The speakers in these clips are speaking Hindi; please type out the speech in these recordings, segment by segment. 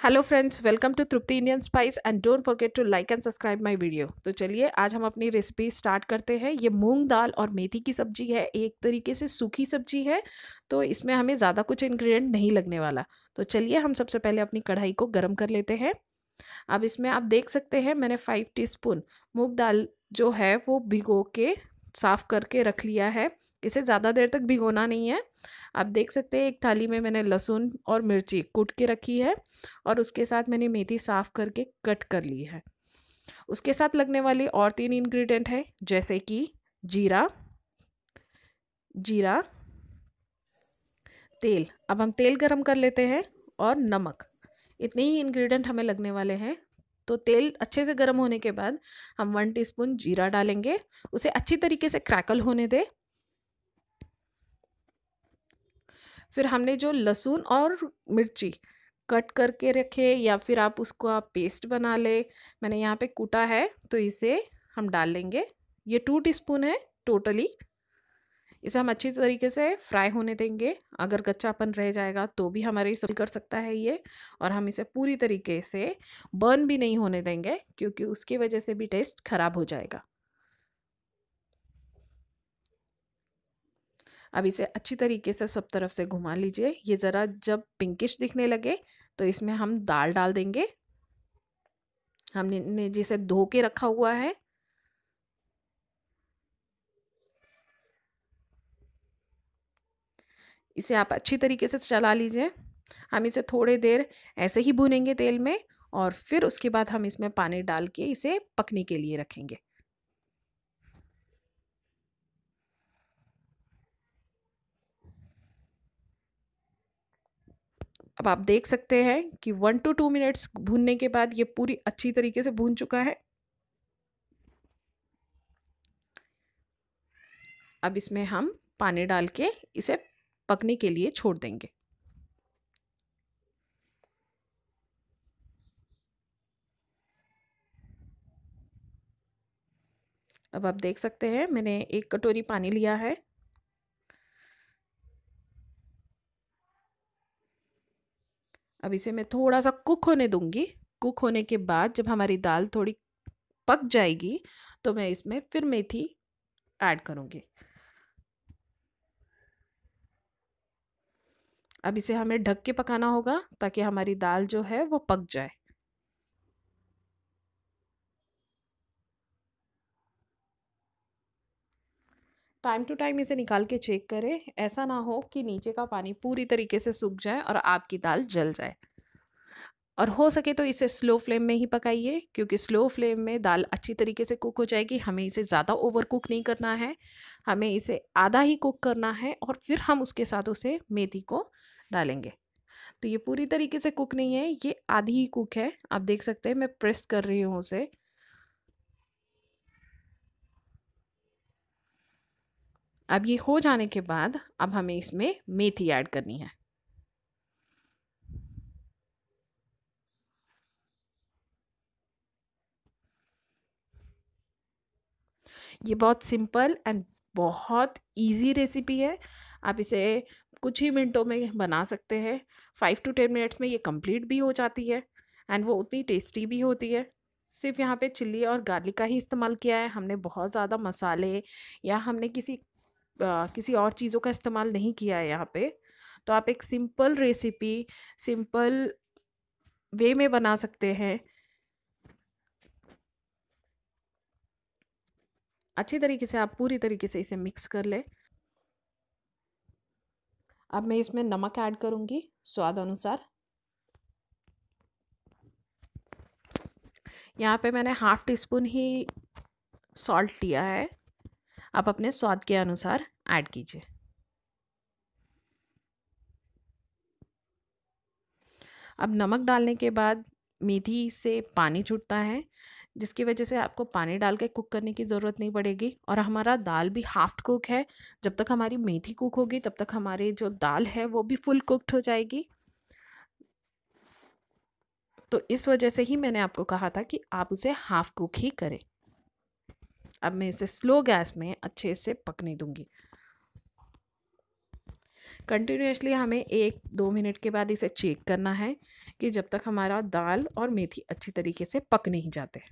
Hello friends welcome to Tripti Indian spice and don't forget to like and subscribe my video तो चलिए, आज हम अपनी रेसिपी स्टार्ट करते हैं। ये मूंग दाल और मेथी की सब्ज़ी है, एक तरीके से सूखी सब्ज़ी है तो इसमें हमें ज़्यादा कुछ इंग्रेडिएंट नहीं लगने वाला। तो चलिए, हम सबसे पहले अपनी कढ़ाई को गर्म कर लेते हैं। अब इसमें आप देख सकते हैं, मैंने फाइव टी मूँग दाल जो है, वो भिगो के साफ़ करके रख लिया है। इसे ज़्यादा देर तक भिगोना नहीं है। आप देख सकते हैं, एक थाली में मैंने लहसुन और मिर्ची कूट के रखी है और उसके साथ मैंने मेथी साफ़ करके कट कर ली है। उसके साथ लगने वाली और तीन इंग्रेडिएंट है, जैसे कि जीरा जीरा, तेल। अब हम तेल गरम कर लेते हैं और नमक। इतने ही इंग्रेडिएंट हमें लगने वाले हैं। तो तेल अच्छे से गर्म होने के बाद हम वन टीस्पून जीरा डालेंगे। उसे अच्छी तरीके से क्रैकल होने दें। फिर हमने जो लहसुन और मिर्ची कट करके रखे या फिर आप उसको आप पेस्ट बना ले, मैंने यहाँ पे कूटा है तो इसे हम डाल लेंगे। ये टू टीस्पून है टोटली इसे हम अच्छी तरीके से फ्राई होने देंगे। अगर कच्चापन रह जाएगा तो भी हमारी सब्ज़ी कर सकता है ये, और हम इसे पूरी तरीके से बर्न भी नहीं होने देंगे, क्योंकि उसकी वजह से भी टेस्ट ख़राब हो जाएगा। अब इसे अच्छी तरीके से सब तरफ़ से घुमा लीजिए। ये ज़रा जब पिंकिश दिखने लगे तो इसमें हम दाल डाल देंगे। हमने जिसे धो के रखा हुआ है। इसे आप अच्छी तरीके से चला लीजिए। हम इसे थोड़ी देर ऐसे ही भुनेंगे तेल में और फिर उसके बाद हम इसमें पानी डाल के इसे पकने के लिए रखेंगे। अब आप देख सकते हैं कि वन टू टू मिनट्स भूनने के बाद ये पूरी अच्छी तरीके से भून चुका है। अब इसमें हम पानी डाल के इसे पकने के लिए छोड़ देंगे। अब आप देख सकते हैं, मैंने एक कटोरी पानी लिया है। अब इसे मैं थोड़ा सा कुक होने दूँगी। कुक होने के बाद जब हमारी दाल थोड़ी पक जाएगी तो मैं इसमें फिर मेथी ऐड करूँगी। अब इसे हमें ढक के पकाना होगा ताकि हमारी दाल जो है वो पक जाए। टाइम टू टाइम इसे निकाल के चेक करें, ऐसा ना हो कि नीचे का पानी पूरी तरीके से सूख जाए और आपकी दाल जल जाए। और हो सके तो इसे स्लो फ्लेम में ही पकाइए, क्योंकि स्लो फ्लेम में दाल अच्छी तरीके से कुक हो जाएगी। हमें इसे ज़्यादा ओवर कुक नहीं करना है, हमें इसे आधा ही कुक करना है और फिर हम उसके साथ उसे मेथी को डालेंगे। तो ये पूरी तरीके से कुक नहीं है, ये आधी ही कुक है। आप देख सकते हैं, मैं प्रेस कर रही हूँ उसे। अब ये हो जाने के बाद अब हमें इसमें मेथी ऐड करनी है। ये बहुत सिंपल एंड बहुत इजी रेसिपी है। आप इसे कुछ ही मिनटों में बना सकते हैं। फाइव टू टेन मिनट्स में ये कंप्लीट भी हो जाती है एंड वो उतनी टेस्टी भी होती है। सिर्फ़ यहाँ पे चिल्ली और गार्लिक का ही इस्तेमाल किया है। हमने बहुत ज़्यादा मसाले या हमने किसी किसी और चीज़ों का इस्तेमाल नहीं किया है यहाँ पे। तो आप एक सिंपल रेसिपी, सिंपल वे में बना सकते हैं। अच्छी तरीके से, आप पूरी तरीके से इसे मिक्स कर ले। अब मैं इसमें नमक ऐड करूँगी, स्वाद अनुसार। यहाँ पे मैंने हाफ़ टी स्पून ही सॉल्ट लिया है। आप अपने स्वाद के अनुसार ऐड कीजिए। अब नमक डालने के बाद मेथी से पानी छूटता है, जिसकी वजह से आपको पानी डाल के कुक करने की ज़रूरत नहीं पड़ेगी। और हमारा दाल भी हाफ़ कुक है। जब तक हमारी मेथी कुक होगी, तब तक हमारी जो दाल है, वो भी फुल कुकड हो जाएगी। तो इस वजह से ही मैंने आपको कहा था कि आप उसे हाफ़ कुक ही करें। अब मैं इसे स्लो गैस में अच्छे से पकने दूँगी। कंटिन्यूसली हमें एक, दो मिनट के बाद इसे चेक करना है कि जब तक हमारा दाल और मेथी अच्छी तरीके से पक नहीं जाते।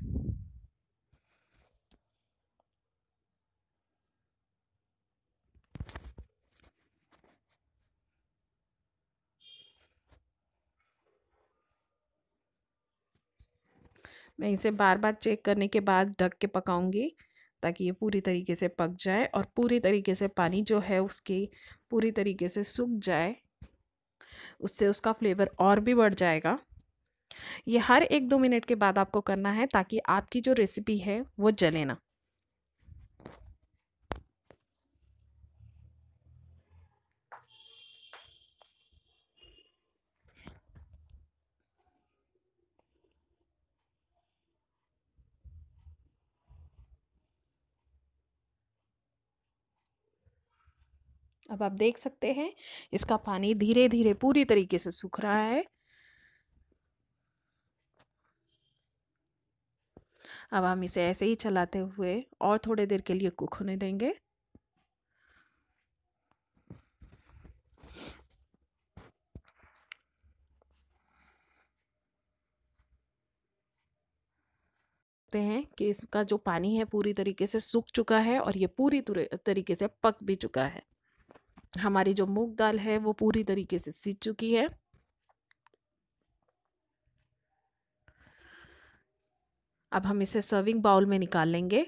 मैं इसे बार बार चेक करने के बाद ढक के पकाऊँगी। ताकि ये पूरी तरीके से पक जाए और पूरी तरीके से पानी जो है उसकी पूरी तरीके से सूख जाए, उससे उसका फ्लेवर और भी बढ़ जाएगा। ये हर एक दो मिनट के बाद आपको करना है ताकि आपकी जो रेसिपी है वो जले ना। अब आप देख सकते हैं, इसका पानी धीरे धीरे पूरी तरीके से सूख रहा है। अब हम इसे ऐसे ही चलाते हुए और थोड़ी देर के लिए कुक होने देंगे। हैं कि इसका जो पानी है पूरी तरीके से सूख चुका है और ये पूरी तरीके से पक भी चुका है। हमारी जो मूंग दाल है, वो पूरी तरीके से सीख चुकी है। अब हम इसे सर्विंग बाउल में निकाल लेंगे।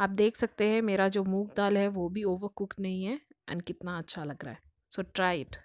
आप देख सकते हैं मेरा जो मूंग दाल है, वो भी ओवर कुक नहीं है एंड कितना अच्छा लग रहा है। So try it